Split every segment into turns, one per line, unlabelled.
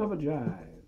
another jive.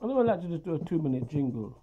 I would like to just do a two minute jingle.